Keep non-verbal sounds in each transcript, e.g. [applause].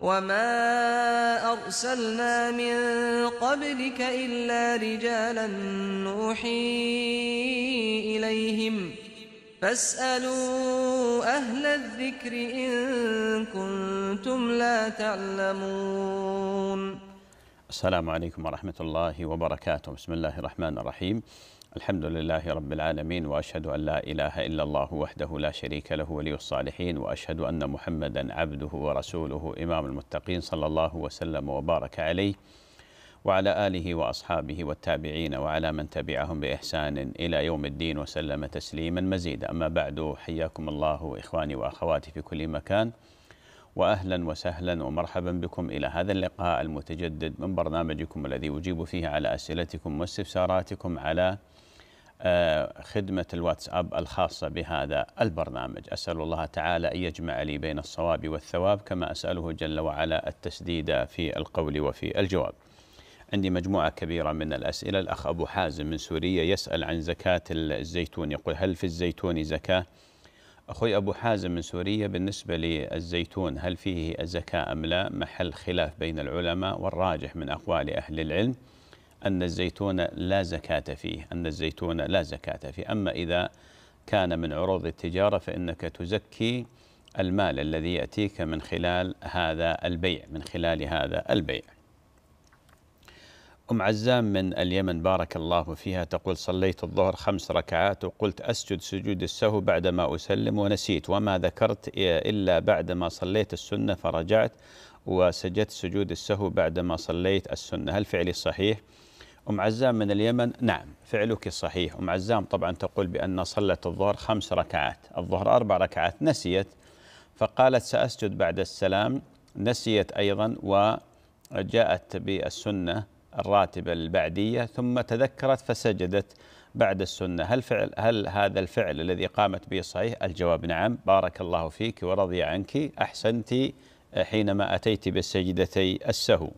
وما أرسلنا من قبلك إلا رجالا نوحي إليهم فاسألوا أهل الذكر إن كنتم لا تعلمون السلام عليكم ورحمة الله وبركاته. بسم الله الرحمن الرحيم. الحمد لله رب العالمين وأشهد أن لا إله إلا الله وحده لا شريك له ولي الصالحين وأشهد أن محمدا عبده ورسوله إمام المتقين صلى الله وسلم وبارك عليه وعلى آله وأصحابه والتابعين وعلى من تبعهم بإحسان إلى يوم الدين وسلم تسليما مزيدا. أما بعد حياكم الله إخواني وأخواتي في كل مكان واهلا وسهلا ومرحبا بكم إلى هذا اللقاء المتجدد من برنامجكم الذي أجيب فيه على أسئلتكم واستفساراتكم على خدمة الواتساب الخاصة بهذا البرنامج. أسأل الله تعالى أن يجمع لي بين الصواب والثواب كما أسأله جل وعلا التسديد في القول وفي الجواب. عندي مجموعة كبيرة من الأسئلة. الأخ أبو حازم من سوريا يسأل عن زكاة الزيتون. يقول هل في الزيتون زكاة؟ أخوي أبو حازم من سوريا بالنسبة للزيتون هل فيه زكاة أم لا؟ محل خلاف بين العلماء والراجح من أقوال أهل العلم. أن الزيتون لا زكاة فيه أن الزيتون لا زكاة فيه. أما إذا كان من عروض التجارة فإنك تزكي المال الذي يأتيك من خلال هذا البيع من خلال هذا البيع. أم عزام من اليمن بارك الله فيها تقول صليت الظهر خمس ركعات وقلت أسجد سجود السهو بعدما أسلم ونسيت وما ذكرت إلا بعدما صليت السنة فرجعت وسجدت سجود السهو بعدما صليت السنة. هل فعلي صحيح؟ أم عزام من اليمن. نعم فعلك صحيح. أم عزام طبعا تقول بأن صلت الظهر خمس ركعات الظهر أربع ركعات نسيت. فقالت سأسجد بعد السلام نسيت أيضا وجاءت بالسنة الراتبة البعدية ثم تذكرت فسجدت بعد السنة. هل فعل هل هذا الفعل الذي قامت به صحيح؟ الجواب نعم. بارك الله فيك ورضي عنك. أحسنت حينما أتيت بالسجدتي السهو.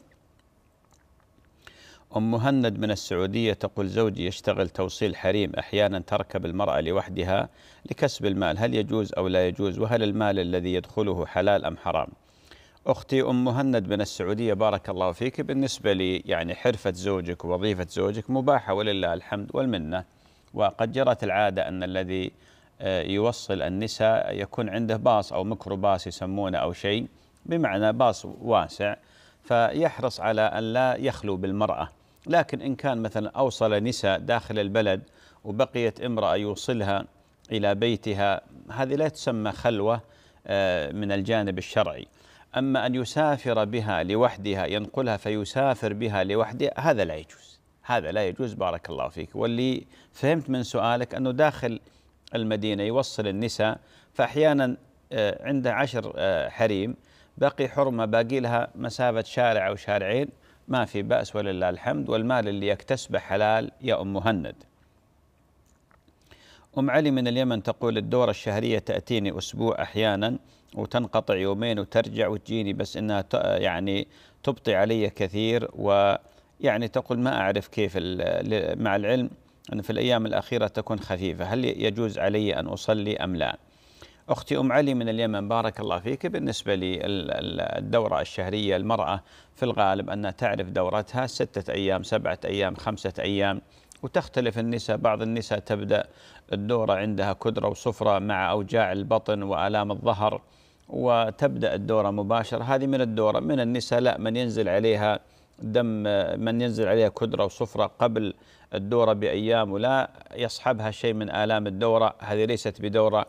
أم مهند من السعودية تقول زوجي يشتغل توصيل حريم أحيانا تركب المرأة لوحدها لكسب المال. هل يجوز أو لا يجوز؟ وهل المال الذي يدخله حلال أم حرام؟ أختي أم مهند من السعودية بارك الله فيك. بالنسبة لي يعني حرفة زوجك ووظيفة زوجك مباحة ولله الحمد والمنة. وقد جرت العادة أن الذي آه، يوصل النساء يكون عنده باص أو ميكروباص يسمونه أو شيء بمعنى باص واسع فيحرص على أن لا يخلو بالمرأة. لكن إن كان مثلا أوصل نساء داخل البلد وبقيت امرأة يوصلها إلى بيتها هذه لا تسمى خلوة آه، من الجانب الشرعي. أما أن يسافر بها لوحدها ينقلها فيسافر بها لوحدها هذا لا يجوز. هذا لا يجوز بارك الله فيك. واللي فهمت من سؤالك أنه داخل المدينة يوصل النساء فأحيانا آه، عنده عشر آه، حريم بقي حرمة باقي لها مسافة شارع أو شارعين ما في بأس ولله الحمد والمال اللي يكتسبه حلال يا أم مهند. أم علي من اليمن تقول الدورة الشهرية تأتيني أسبوع أحيانا وتنقطع يومين وترجع وتجيني بس إنها يعني تبطي علي كثير ويعني تقول ما أعرف كيف مع العلم أن في الأيام الأخيرة تكون خفيفة. هل يجوز علي أن أصلي أم لا؟ أختي أم علي من اليمن بارك الله فيك. بالنسبة للدورة الشهرية المرأة في الغالب أنها تعرف دورتها ستة أيام سبعة أيام خمسة أيام. وتختلف النساء بعض النساء تبدأ الدورة عندها كدرة وصفرة مع أوجاع البطن وآلام الظهر وتبدأ الدورة مباشرة. هذه من الدورة من النساء لا من ينزل عليها دم من ينزل عليها كدرة وصفرة قبل الدورة بأيام ولا يصحبها شيء من آلام الدورة. هذه ليست بدورة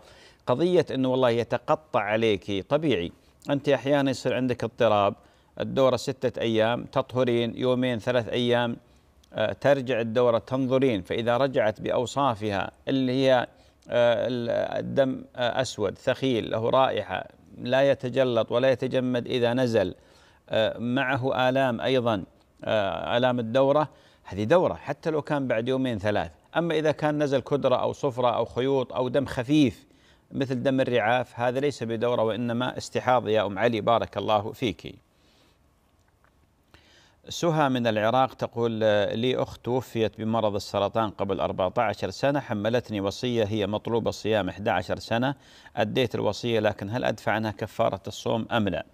قضية أنه والله يتقطع عليك طبيعي. أنت أحيانا يصير عندك اضطراب الدورة ستة أيام تطهرين يومين ثلاث أيام آه، ترجع الدورة تنظرين. فإذا رجعت بأوصافها اللي هي آه، الدم آه، أسود ثخيل له رائحة لا يتجلط ولا يتجمد إذا نزل معه آلام أيضا آلام الدورة هذه دورة حتى لو كان بعد يومين ثلاث. أما إذا كان نزل كدرة أو صفرة أو خيوط أو دم خفيف مثل دم الرعاف هذا ليس بدورة وإنما استحاض. يا أم علي بارك الله فيك. سهى من العراق تقول لي أخت توفيت بمرض السرطان قبل 14 سنة حملتني وصية هي مطلوبة صيام 11 سنة. أديت الوصية لكن هل أدفع عنها كفارة الصوم أم لا؟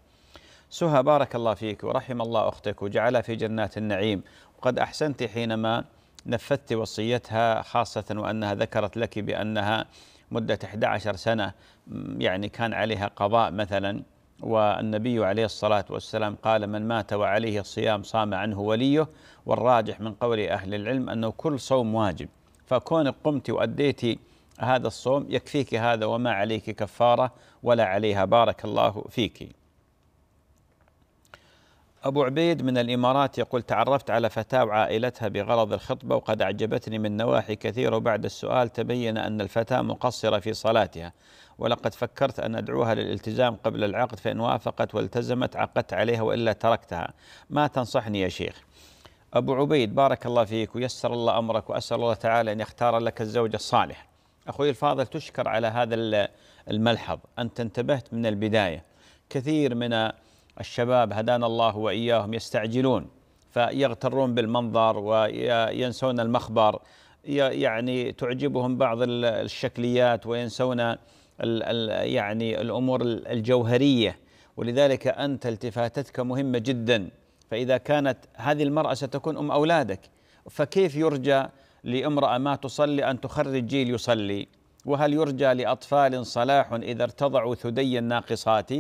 سهى بارك الله فيك ورحم الله أختك وجعلها في جنات النعيم. وقد أحسنت حينما نفذت وصيتها خاصة وأنها ذكرت لك بأنها مدة 11 سنة يعني كان عليها قضاء مثلا. والنبي عليه الصلاة والسلام قال من مات وعليه الصيام صام عنه وليه. والراجح من قول أهل العلم أنه كل صوم واجب. فكونك قمت وأديت هذا الصوم يكفيك هذا وما عليك كفارة ولا عليها بارك الله فيك. أبو عبيد من الإمارات يقول تعرفت على فتاة وعائلتها بغرض الخطبة وقد أعجبتني من نواحي كثيرة وبعد السؤال تبين أن الفتاة مقصرة في صلاتها. ولقد فكرت أن أدعوها للالتزام قبل العقد فإن وافقت والتزمت عقدت عليها وإلا تركتها. ما تنصحني يا شيخ؟ أبو عبيد بارك الله فيك ويسر الله أمرك وأسأل الله تعالى أن يختار لك الزوج الصالح. أخوي الفاضل تشكر على هذا الملحظ. أنت انتبهت من البداية. كثير من الشباب هدانا الله وإياهم يستعجلون فيغترون بالمنظر وينسون المخبر يعني تعجبهم بعض الشكليات وينسون يعني الأمور الجوهرية. ولذلك أنت التفاتتك مهمة جدا. فإذا كانت هذه المرأة ستكون أم أولادك فكيف يرجى لامرأة ما تصلي أن تخرج جيل يصلي؟ وهل يرجى لأطفال صلاح إذا ارتضعوا ثدي الناقصات؟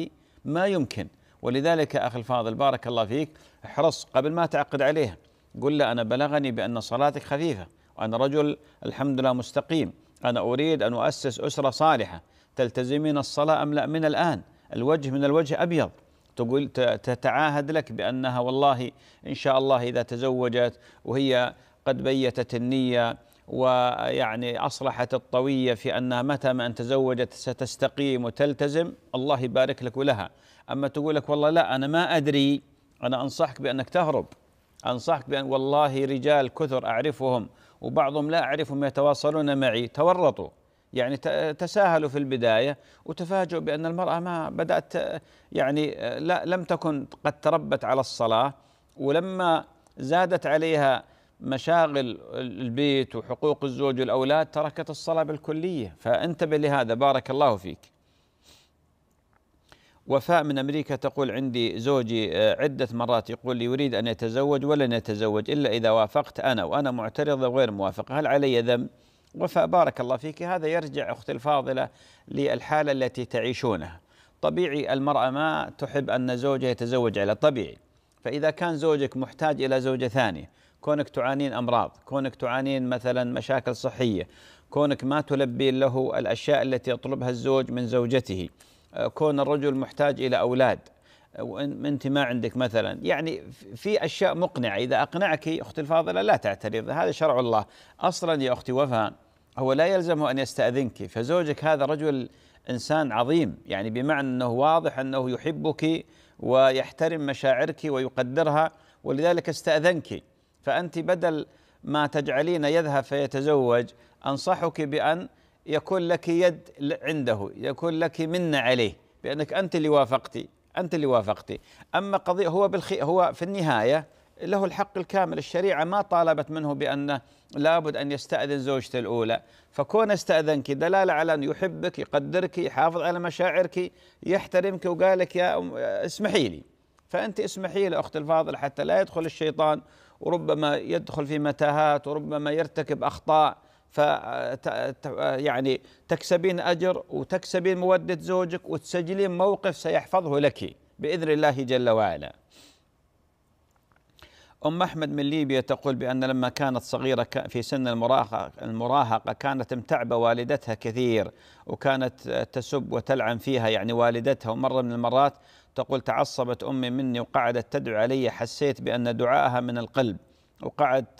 ما يمكن. ولذلك أخي الفاضل بارك الله فيك احرص قبل ما تعقد عليها قل له أنا بلغني بأن صلاتك خفيفة وأنا رجل الحمد لله مستقيم. أنا أريد أن أؤسس أسرة صالحة. تلتزمين الصلاة أم لا؟ من الآن. الوجه من الوجه أبيض. تقول تتعاهد لك بأنها والله إن شاء الله إذا تزوجت وهي قد بيتت النية ويعني أصلحت الطوية في أنها متى ما أن تزوجت ستستقيم وتلتزم الله يبارك لك ولها. أما تقول لك والله لا أنا ما أدري أنا أنصحك بأنك تهرب. أنصحك بأن والله رجال كثر أعرفهم وبعضهم لا أعرفهم يتواصلون معي. تورطوا. يعني تساهلوا في البداية وتفاجؤوا بأن المرأة ما بدأت يعني لا لم تكن قد تربت على الصلاة ولما زادت عليها مشاغل البيت وحقوق الزوج والأولاد تركت الصلاة بالكلية فانتبه لهذا بارك الله فيك وفاء من أمريكا تقول عندي زوجي آه، عدة مرات يقول لي يريد أن يتزوج ولن يتزوج إلا إذا وافقت أنا وأنا معترضه وغير موافقه، هل علي ذنب؟ وفاء بارك الله فيك هذا يرجع أختي الفاضلة للحالة التي تعيشونها. طبيعي المرأة ما تحب أن زوجها يتزوج على طبيعي. فإذا كان زوجك محتاج إلى زوجة ثانية، كونك تعانين أمراض، كونك تعانين مثلا مشاكل صحية، كونك ما تلبين له الأشياء التي يطلبها الزوج من زوجته. كون الرجل محتاج إلى أولاد وانت ما عندك مثلا يعني في أشياء مقنعة إذا أقنعك أختي الفاضلة لا تعترض هذا شرع الله أصلا يا أختي وفاء هو لا يلزمه أن يستأذنك فزوجك هذا رجل إنسان عظيم يعني بمعنى أنه واضح أنه يحبك ويحترم مشاعرك ويقدرها ولذلك استأذنك فأنت بدل ما تجعلين يذهب فيتزوج أنصحك بأن يكون لك يد عنده يكون لك منة عليه بأنك أنت اللي وافقتي أنت اللي وافقتي أما قضية هو بالخي هو في النهاية له الحق الكامل الشريعة ما طالبت منه بأنه لابد أن يستأذن زوجته الأولى. فكون استأذنك دلالة على أن يحبك يقدرك يحافظ على مشاعرك يحترمك وقال لك يا اسمحي لي. فأنت اسمحي لي أخت الفاضل حتى لا يدخل الشيطان وربما يدخل في متاهات وربما يرتكب أخطاء ف يعني تكسبين أجر وتكسبين مودة زوجك وتسجلين موقف سيحفظه لك بإذن الله جل وعلا. أم أحمد من ليبيا تقول بأن لما كانت صغيرة في سن المراهقه المراهقة كانت متعبة والدتها كثير وكانت تسب وتلعن فيها يعني والدتها ومره من المرات تقول تعصبت أمي مني وقعدت تدعو علي حسيت بأن دعائها من القلب. وقعدت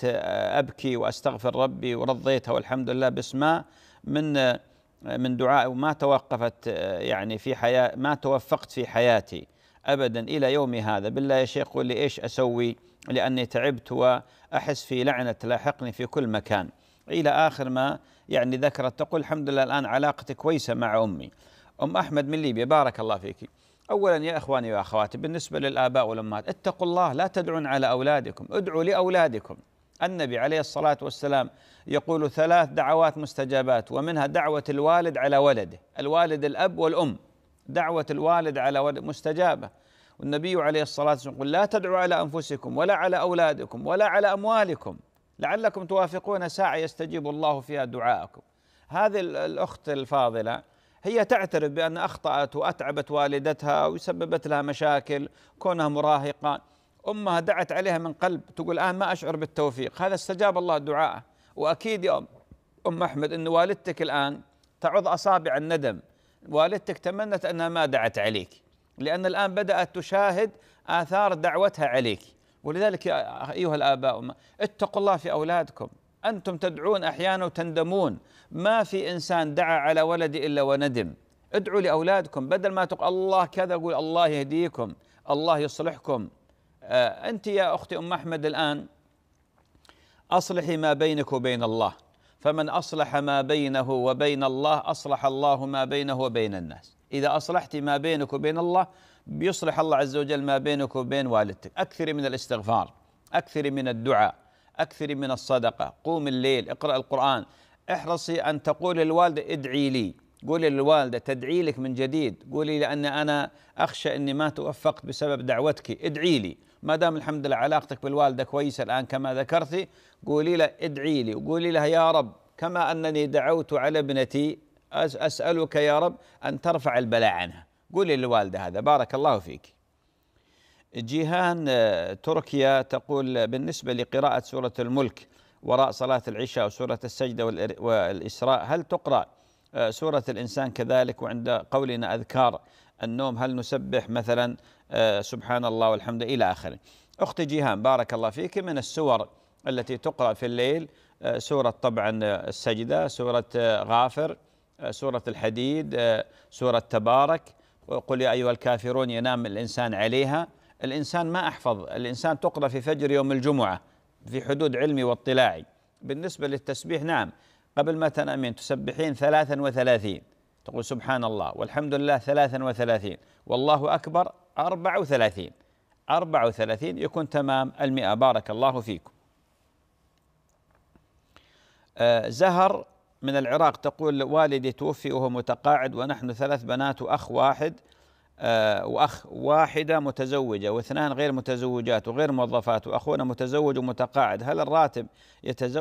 أبكي وأستغفر ربي ورضيتها والحمد لله بس ما من من دعاء وما توقفت يعني في حياة ما توفقت في حياتي ابدا إلى يومي هذا. بالله يا شيخ قل لي إيش أسوي؟ لأني تعبت وأحس في لعنة تلاحقني في كل مكان. إلى آخر ما يعني ذكرت تقول الحمد لله الآن علاقتي كويسة مع أمي. أم أحمد من ليبيا بارك الله فيك. اولا يا إخواني وأخواتي بالنسبة للآباء والأمهات اتقوا الله لا تدعون على أولادكم ادعوا لأولادكم. النبي عليه الصلاة والسلام يقول ثلاث دعوات مستجابات ومنها دعوة الوالد على ولده الوالد الأب والأم. دعوة الوالد على ولد مستجابة. والنبي عليه الصلاة والسلام يقول لا تدعوا على أنفسكم ولا على أولادكم ولا على أموالكم. لعلكم توافقون ساعة يستجيب الله فيها دعاءكم. هذه الأخت الفاضلة هي تعترف بأن أخطأت وأتعبت والدتها وسببت لها مشاكل كونها مراهقة. أمها دعت عليها من قلب تقول الآن ما أشعر بالتوفيق. هذا استجاب الله دعاءه. وأكيد يا أم, أم أحمد أن والدتك الآن تعض أصابع الندم. والدتك تمنت أنها ما دعت عليك لأن الآن بدأت تشاهد آثار دعوتها عليك. ولذلك يا أيها الآباء اتقوا الله في أولادكم. أنتم تدعون أحيانا وتندمون. ما في إنسان دعا على ولد إلا وندم. ادعوا لأولادكم. بدل ما تقول الله كذا قول الله يهديكم الله يصلحكم. آه أنت يا أختي أم أحمد الآن أصلحي ما بينك وبين الله. فمن أصلح ما بينه وبين الله أصلح الله ما بينه وبين الناس. إذا أصلحت ما بينك وبين الله بيصلح الله عز وجل ما بينك وبين والدتك. أكثر من الاستغفار. أكثر من الدعاء. أكثر من الصدقة. قوم الليل اقرأ القرآن. احرصي أن تقول للوالدة ادعي لي. قولي للوالدة تدعي لك من جديد. قولي لأن أنا أخشى أني ما توفقت بسبب دعوتك. ادعي لي. ما دام الحمد لله علاقتك بالوالدة كويسة الآن كما ذكرتي قولي له ادعي لي. وقولي لها يا رب كما أنني دعوت على ابنتي أسألك يا رب أن ترفع البلاء عنها. قولي للوالدة هذا. بارك الله فيك. جيهان آه، تركيا تقول بالنسبة لقراءة سورة الملك وراء صلاة العشاء وسورة السجدة والإسراء هل تقرأ آه، سورة الإنسان كذلك وعند قولنا أذكار النوم؟ هل نسبح مثلا آه، سبحان الله والحمد إلى آخره؟ أختي جيهان بارك الله فيك. من السور التي تقرأ في الليل سورة طبعا السجدة سورة غافر سورة الحديد سورة تبارك. وقل يا أيها الكافرون ينام الإنسان عليها. الإنسان ما أحفظ الإنسان تقرأ في فجر يوم الجمعة في حدود علمي واطلاعي. بالنسبة للتسبيح نعم. قبل ما تنامين تسبحين ثلاثا وثلاثين. تقول سبحان الله والحمد لله ثلاثا وثلاثين. والله أكبر أربع وثلاثين. أربع وثلاثين يكون تمام المئة. بارك الله فيكم. آه زهر من العراق تقول والدي توفي وهو متقاعد ونحن ثلاث بنات وأخ واحد. وأخ واحدة متزوجة واثنان غير متزوجات وغير موظفات وأخونا متزوج ومتقاعد هل الراتب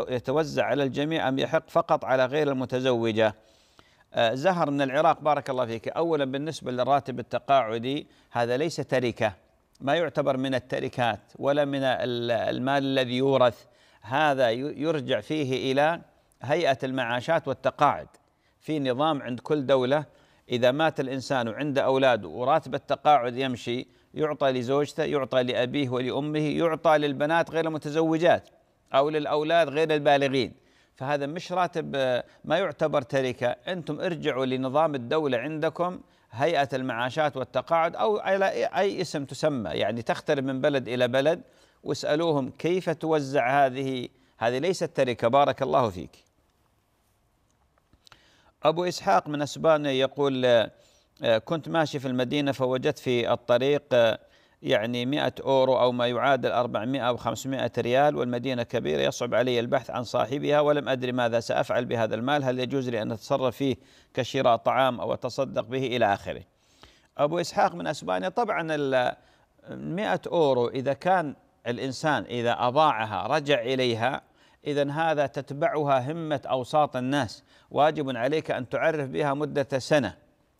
يتوزع على الجميع أم يحق فقط على غير المتزوجة؟ آه، زهر من العراق بارك الله فيك. أولا بالنسبة للراتب التقاعدي هذا ليس تركة ما يعتبر من التركات ولا من المال الذي يورث هذا يرجع فيه إلى هيئة المعاشات والتقاعد في نظام عند كل دولة إذا مات الإنسان وعنده أولاد وراتب التقاعد يمشي يعطى لزوجته يعطى لأبيه ولأمه يعطى للبنات غير المتزوجات أو للأولاد غير البالغين. فهذا مش راتب ما يعتبر تركة. أنتم ارجعوا لنظام الدولة عندكم هيئة المعاشات والتقاعد أو على أي اسم تسمى. يعني تختلف من بلد إلى بلد واسألوهم كيف توزع هذه هذه ليست تركة. بارك الله فيك. أبو إسحاق من أسبانيا يقول آه، كنت ماشي في المدينة فوجدت في الطريق آه، يعني 100 أورو أو ما يعادل 400 أو 500 ريال والمدينة كبيرة يصعب علي البحث عن صاحبها ولم أدري ماذا سأفعل بهذا المال هل يجوز لي أن أتصرف فيه كشراء طعام أو أتصدق به إلى آخره؟ أبو إسحاق من أسبانيا طبعا ال 100 أورو إذا كان الإنسان إذا أضاعها رجع إليها إذا هذا تتبعها همة أوساط الناس. واجب عليك أن تعرف بها مدة سنة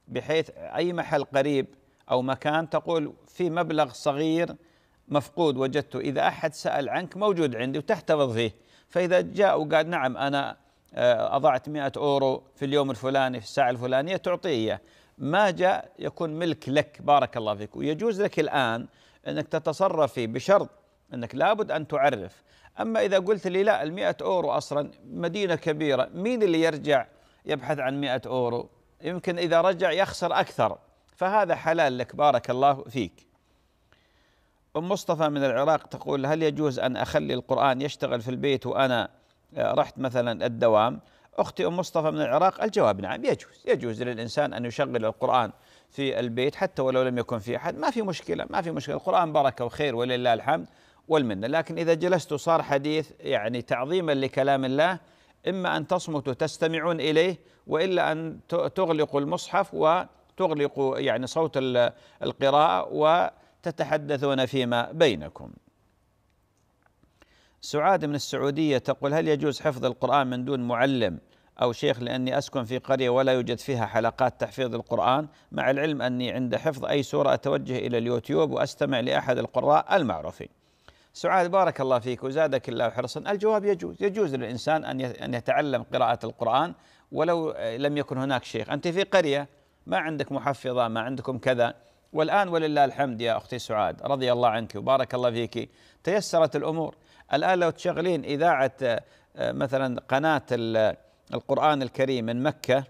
بحيث أي محل قريب أو مكان تقول في مبلغ صغير مفقود وجدته. إذا أحد سأل عنك موجود عندي وتحتفظ فيه. فإذا جاء وقال نعم أنا آه، أضعت مئة أورو في اليوم الفلاني في الساعة الفلانية تعطيه ما جاء يكون ملك لك بارك الله فيك. ويجوز لك الآن أنك تتصرف فيه بشرط أنك لابد أن تعرف أما إذا قلت لي لا المئة أورو أصلا مدينة كبيرة مين اللي يرجع يبحث عن مئة أورو؟ يمكن إذا رجع يخسر أكثر. فهذا حلال لك بارك الله فيك. أم مصطفى من العراق تقول هل يجوز أن أخلي القرآن يشتغل في البيت وأنا رحت مثلا الدوام؟ أختي أم مصطفى من العراق الجواب نعم يجوز. يجوز للإنسان أن يشغل القرآن في البيت حتى ولو لم يكن في أحد. ما في مشكلة ما في مشكلة. القرآن بركة وخير ولله الحمد. والمنة. لكن إذا جلست صار حديث يعني تعظيما لكلام الله إما أن تصمتوا تستمعون إليه وإلا أن تغلقوا المصحف وتغلقوا يعني صوت القراءة تتحدثون فيما بينكم. سعاد من السعودية تقول هل يجوز حفظ القرآن من دون معلم؟ أو شيخ لأني أسكن في قرية ولا يوجد فيها حلقات تحفيظ القرآن. مع العلم أني عند حفظ أي سورة أتوجه إلى اليوتيوب وأستمع لأحد القراء المعروفين. سعاد بارك الله فيك وزادك الله حرصا. الجواب يجوز يجوز للإنسان أن يتعلم قراءة القرآن ولو لم يكن هناك شيخ. أنت في قرية ما عندك محفظة ما عندكم كذا. والآن ولله الحمد يا أختي سعاد رضي الله عنك وبارك الله فيك. تيسرت الأمور. الآن لو تشغلين إذاعة آه، مثلا قناة القرآن الكريم من مكة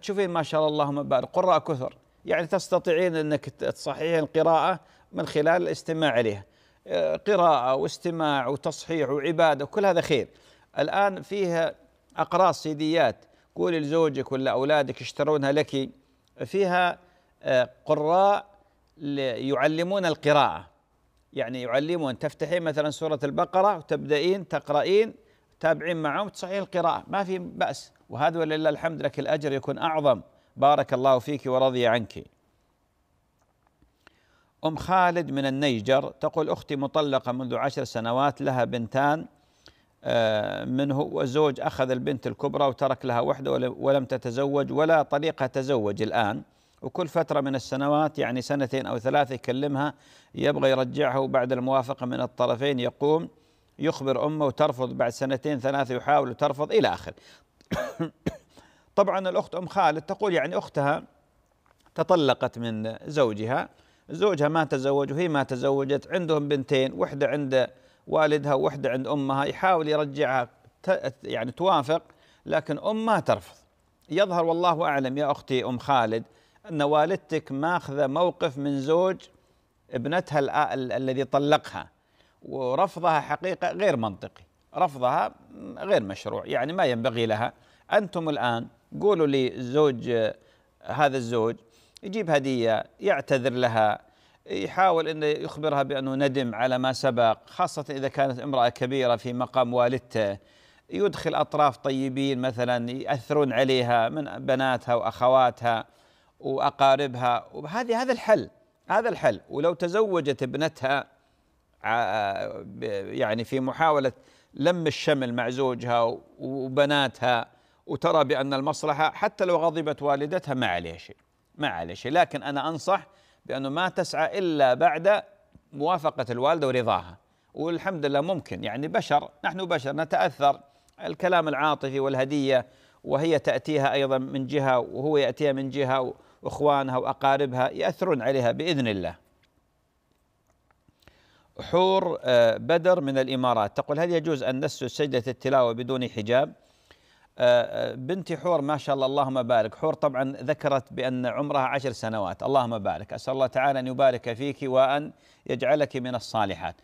تشوفين ما شاء الله اللهم بارك قراء كثر. يعني تستطيعين أنك تصححين القراءة من خلال الاستماع إليها. قراءة واستماع وتصحيح وعبادة وكل هذا خير. الآن فيها أقراص سيديات. قولي لزوجك ولا أولادك يشترونها لك. فيها آه، قراء يعلمون القراءة. يعني يعلمون تفتحين مثلا سورة البقرة وتبدأين تقرأين تابعين معهم تصحين القراءة. ما في بأس. وهذا ولله الحمد لك الأجر يكون أعظم. بارك الله فيك ورضي عنك. أم خالد من النيجر تقول أختي مطلقة منذ عشر سنوات لها بنتان آه، منه وزوج أخذ البنت الكبرى وترك لها وحدة ولم تتزوج ولا طريقة تزوج الآن. وكل فترة من السنوات يعني سنتين أو ثلاثة يكلمها يبغى يرجعها وبعد الموافقة من الطرفين يقوم يخبر أمه وترفض بعد سنتين ثلاثة يحاول وترفض إلى آخر. [coughs] طبعا الأخت أم خالد تقول يعني أختها تطلقت من زوجها. زوجها ما تزوج وهي ما تزوجت عندهم بنتين وحدة عند والدها وحدة عند أمها يحاول يرجعها يعني توافق لكن أم ما ترفض. يظهر والله أعلم يا أختي أم خالد أن والدتك ماخذة موقف من زوج ابنتها الذي طلقها ورفضها حقيقة غير منطقي. رفضها غير مشروع يعني ما ينبغي لها. أنتم الآن قولوا لزوج هذا الزوج يجيب هدية يعتذر لها يحاول أنه يخبرها بأنه ندم على ما سبق خاصة إذا كانت امرأة كبيرة في مقام والدته. يدخل أطراف طيبين مثلا يأثرون عليها من بناتها وأخواتها وأقاربها. وهذه هذا الحل هذا الحل. ولو تزوجت ابنتها يعني في محاولة لم الشمل مع زوجها وبناتها وترى بأن المصلحة حتى لو غضبت والدتها ما عليه شيء. ما عليه شيء لكن أنا أنصح بأنه ما تسعى إلا بعد موافقة الوالدة ورضاها. والحمد لله ممكن يعني بشر نحن بشر نتأثر. الكلام العاطفي والهدية وهي تأتيها أيضا من جهة وهو يأتيها من جهة وإخوانها وأقاربها يأثرون عليها بإذن الله. حور آه، بدر من الإمارات. تقول هل يجوز أن نسجد سجدة التلاوة بدون حجاب؟ بنتي حور ما شاء الله اللهم بارك. حور طبعا ذكرت بأن عمرها عشر سنوات. اللهم بارك. أسأل الله تعالى أن يبارك فيك وأن يجعلك من الصالحات.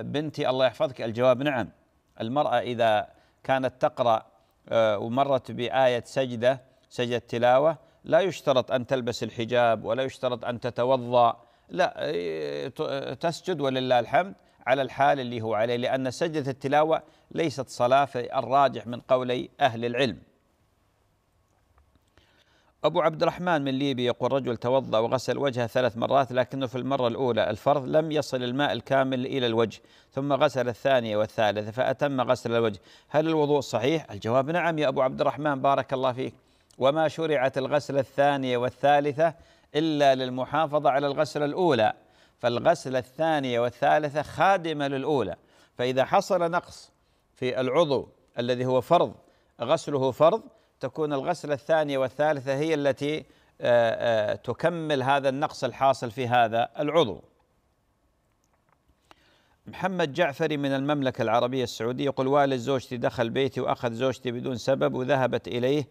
بنتي الله يحفظك. الجواب نعم. المرأة إذا كانت تقرأ ومرت بآية سجدة سجدة تلاوة لا يشترط أن تلبس الحجاب ولا يشترط أن تتوضأ. لا تسجد ولله الحمد. على الحال اللي هو عليه لأن سجدة التلاوة ليست صلاة في الراجح من قولي أهل العلم. أبو عبد الرحمن من ليبيا يقول رجل توضأ وغسل وجهه ثلاث مرات لكنه في المرة الأولى الفرض لم يصل الماء الكامل إلى الوجه ثم غسل الثانية والثالثة فأتم غسل الوجه. هل الوضوء صحيح؟ الجواب نعم يا أبو عبد الرحمن بارك الله فيك. وما شرعت الغسل الثانية والثالثة إلا للمحافظة على الغسلة الأولى. فالغسلة الثانية والثالثة خادمة للأولى. فإذا حصل نقص في العضو الذي هو فرض غسله فرض تكون الغسلة الثانية والثالثة هي التي آه، آه، تكمل هذا النقص الحاصل في هذا العضو. محمد جعفري من المملكة العربية السعودية يقول والد زوجتي دخل بيتي وأخذ زوجتي بدون سبب وذهبت إليه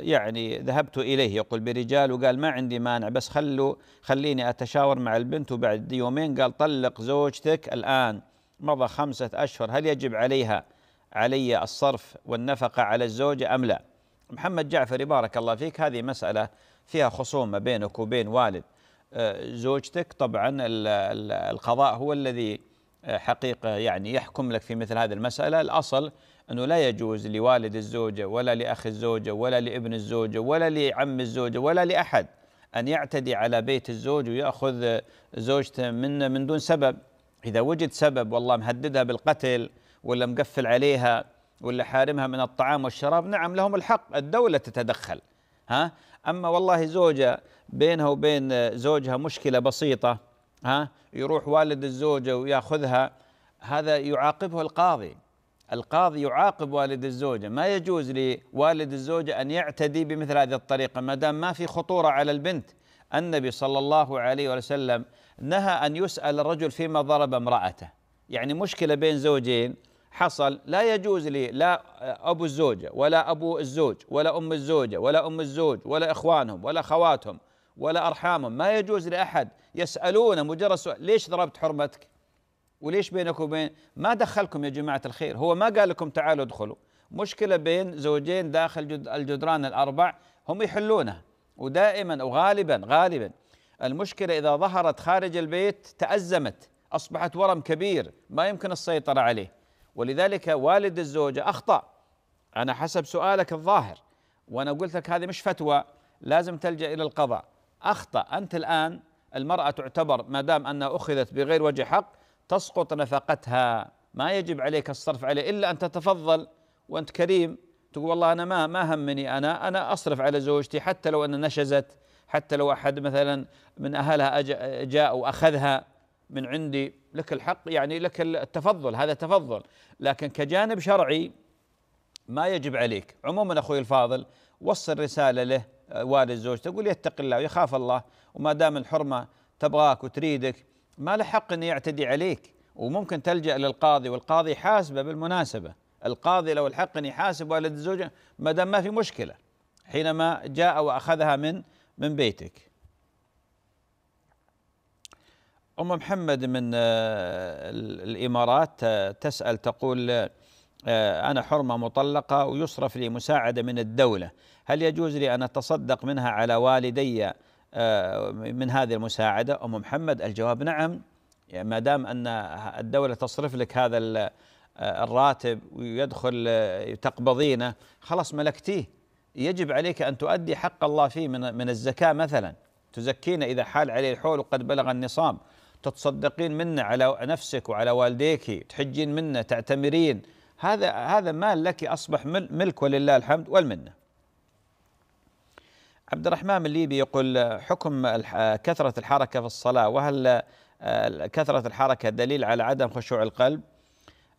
يعني ذهبت إليه. يقول برجال وقال ما عندي مانع بس خلوا خليني أتشاور مع البنت وبعد يومين. قال طلق زوجتك الآن مضى خمسة أشهر هل يجب عليها علي الصرف والنفقة على الزوجة أم لا؟ محمد جعفر بارك الله فيك. هذه مسألة فيها خصومة بينك وبين والد. آه، زوجتك طبعا القضاء هو الذي آه، حقيقة يعني يحكم لك في مثل هذه المسألة. الأصل أنه لا يجوز لوالد الزوجة ولا لأخ الزوجة ولا لابن الزوجة ولا لعم الزوجة ولا لأحد أن يعتدي على بيت الزوج ويأخذ زوجته من من دون سبب. إذا وجد سبب والله مهددها بالقتل ولا مقفل عليها ولا حارمها من الطعام والشراب نعم لهم الحق الدولة تتدخل. ها؟ أما والله زوجة بينها وبين زوجها مشكلة بسيطة ها؟ يروح والد الزوجة ويأخذها هذا يعاقبه القاضي. القاضي يعاقب والد الزوجة. ما يجوز لوالد الزوجة أن يعتدي بمثل هذه الطريقة ما دام ما في خطورة على البنت. النبي صلى الله عليه وسلم نهى أن يسأل الرجل فيما ضرب امرأته. يعني مشكلة بين زوجين حصل. لا يجوز لي لا أبو الزوجة ولا أبو الزوج ولا أم الزوجة ولا أم الزوج ولا إخوانهم ولا خواتهم ولا أرحامهم. ما يجوز لأحد يسألون مجرد سؤال ليش ضربت حرمتك؟ وليش بينك وبين ما دخلكم يا جماعة الخير. هو ما قال لكم تعالوا ادخلوا. مشكلة بين زوجين داخل جد الجدران الأربع هم يحلونها. ودائما وغالبا غالبا المشكلة إذا ظهرت خارج البيت تأزمت. أصبحت ورم كبير. ما يمكن السيطرة عليه. ولذلك والد الزوجة أخطأ. أنا حسب سؤالك الظاهر. وأنا قلت لك هذه مش فتوى. لازم تلجأ إلى القضاء. أخطأ. أنت الآن المرأة تعتبر ما دام أنها أخذت بغير وجه حق تسقط نفقتها. ما يجب عليك الصرف عليه إلا أن تتفضل وأنت كريم. تقول والله أنا ما ما همني أنا أنا أصرف على زوجتي حتى لو أن نشزت حتى لو أحد مثلا من أهلها جاء وأخذها من عندي. لك الحق يعني لك التفضل هذا تفضل. لكن كجانب شرعي ما يجب عليك. عموما أخوي الفاضل وصل رسالة له والد زوجته تقول يتق الله ويخاف الله وما دام الحرمة تبغاك وتريدك ما له حق أن يعتدي عليك وممكن تلجأ للقاضي والقاضي حاسبه بالمناسبة. القاضي له الحق أن يحاسب والد الزوجة ما دام ما في مشكلة حينما جاء وأخذها من من بيتك. أم محمد من آه، الإمارات آه، تسأل تقول آه، أنا حرمة مطلقة ويصرف لي مساعدة من الدولة. هل يجوز لي أن أتصدق منها على والدي من هذه المساعدة. أم محمد الجواب نعم. يعني ما دام أن الدولة تصرف لك هذا الراتب ويدخل تقبضينه خلاص ملكتيه. يجب عليك أن تؤدي حق الله فيه من من الزكاة مثلا. تزكين إذا حال عليه الحول وقد بلغ النصاب. تتصدقين منه على نفسك وعلى والديك تحجين منه تعتمرين. هذا هذا مال لك أصبح ملك ولله الحمد والمنة. عبد الرحمن الليبي يقول حكم كثرة الحركة في الصلاة وهل كثرة الحركة دليل على عدم خشوع القلب؟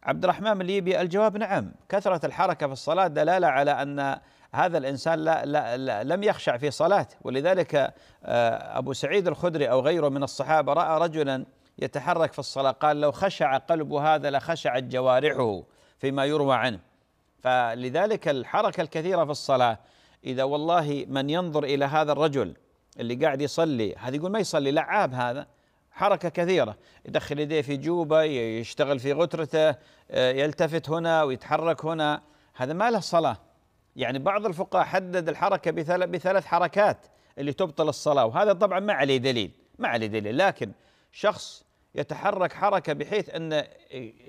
عبد الرحمن الليبي الجواب نعم، كثرة الحركة في الصلاة دلالة على أن هذا الإنسان لا, لا, لا لم يخشع في صلاته. ولذلك آه، أبو سعيد الخدري أو غيره من الصحابة رأى رجلا يتحرك في الصلاة قال لو خشع قلب هذا لخشعت جوارحه فيما يروى عنه. فلذلك الحركة الكثيرة في الصلاة إذا والله من ينظر إلى هذا الرجل اللي قاعد يصلي هذا يقول ما يصلي لعاب هذا. حركة كثيرة. يدخل يديه في جوبه يشتغل في غترته آه، يلتفت هنا ويتحرك هنا. هذا ما له صلاة. يعني بعض الفقهاء حدد الحركة بثلاث حركات اللي تبطل الصلاة وهذا طبعا ما عليه دليل ما عليه دليل. لكن شخص يتحرك حركة بحيث أن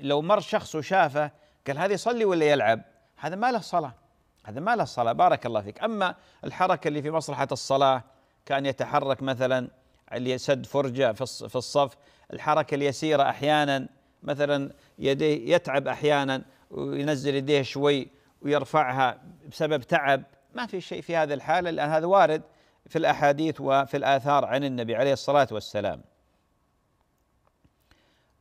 لو مر شخص وشافه قال هذا يصلي ولا يلعب؟ هذا ما له صلاة. هذا ما له صلاة بارك الله فيك. أما الحركة اللي في مصلحة الصلاة كأن يتحرك مثلا اللي يسد فرجة في الصف الحركة اليسيرة أحيانا مثلا يديه يتعب أحيانا وينزل يديه شوي ويرفعها بسبب تعب. ما في شيء في هذه الحالة لأن هذا وارد في الأحاديث وفي الآثار عن النبي عليه الصلاة والسلام.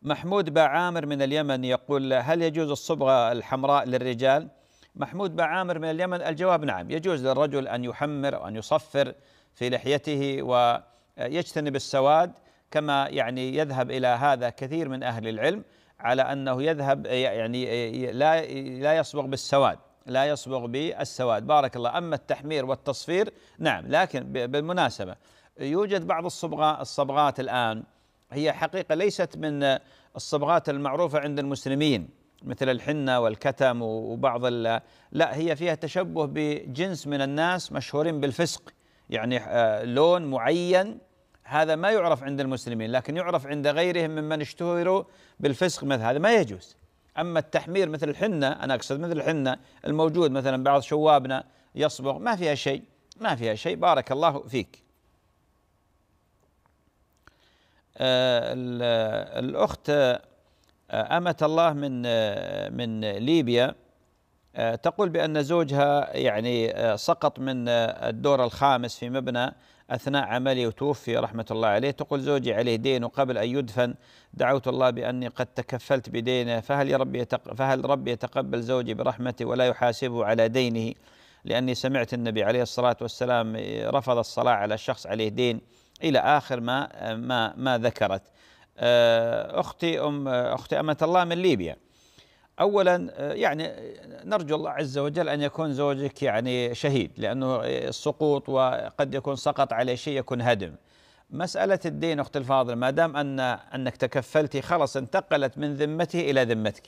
محمود باعامر من اليمن يقول هل يجوز الصبغة الحمراء للرجال؟ محمود باعامر من اليمن. الجواب نعم يجوز للرجل أن يحمر أو أن يصفر في لحيته ويجتنب السواد كما يعني يذهب إلى هذا كثير من أهل العلم على أنه يذهب يعني لا لا يصبغ بالسواد لا يصبغ بالسواد. بارك الله. أما التحمير والتصفير نعم لكن بالمناسبة يوجد بعض الصبغات الصبغات الآن هي حقيقة ليست من الصبغات المعروفة عند المسلمين. مثل الحنة والكتم وبعض لا هي فيها تشبه بجنس من الناس مشهورين بالفسق. يعني آه، لون معين هذا ما يعرف عند المسلمين لكن يعرف عند غيرهم ممن اشتهروا بالفسق مثل هذا. ما يجوز. أما التحمير مثل الحنة أنا أقصد مثل الحنة الموجود مثلا بعض شوابنا يصبغ ما فيها شيء ما فيها شيء. بارك الله فيك. الأخت أمة الله من من ليبيا تقول بأن زوجها يعني سقط من الدور الخامس في مبنى أثناء عملي وتوفي رحمة الله عليه. تقول زوجي عليه دين وقبل أن يدفن. دعوت الله بأني قد تكفلت بدينه. فهل يا رب فهل ربي يتقبل زوجي برحمته ولا يحاسبه على دينه؟ لأني سمعت النبي عليه الصلاة والسلام رفض الصلاة على شخص عليه دين إلى آخر ما ما ما ذكرت. أختي أم أختي أمة الله من ليبيا. اولا يعني نرجو الله عز وجل أن يكون زوجك يعني شهيد لأنه السقوط وقد يكون سقط عليه شيء يكون هدم. مسألة الدين اخت الفاضل ما دام أن أنك تكفلتي خلاص انتقلت من ذمته إلى ذمتك.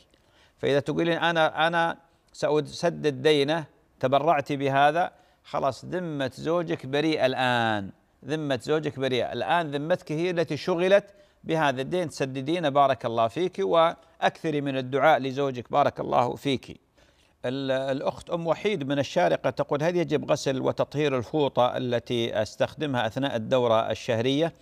فإذا تقولين أنا أنا ساسدد دينه تبرعت بهذا خلاص ذمة زوجك بريئة الآن. ذمة زوجك بريئة. الآن ذمتك هي التي شغلت بهذا الدين تسددين بارك الله فيك وأكثري من الدعاء لزوجك بارك الله فيك. الأخت أم وحيد من الشارقة تقول هل يجب غسل وتطهير الفوطه التي أستخدمها أثناء الدورة الشهرية؟